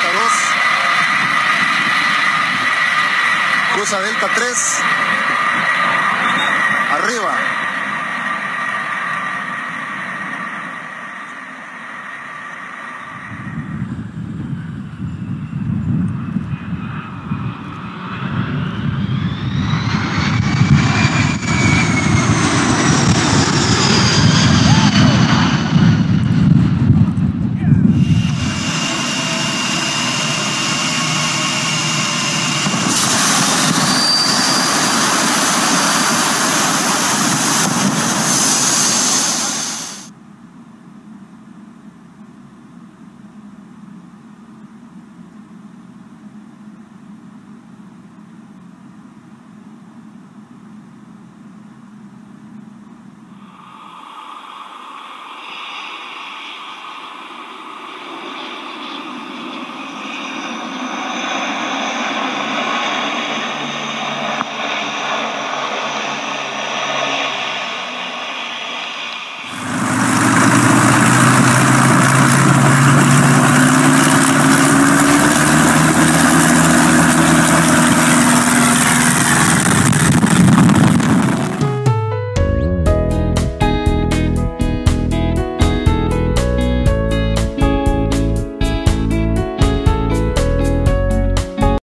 Delta 2. Cruza Delta 3.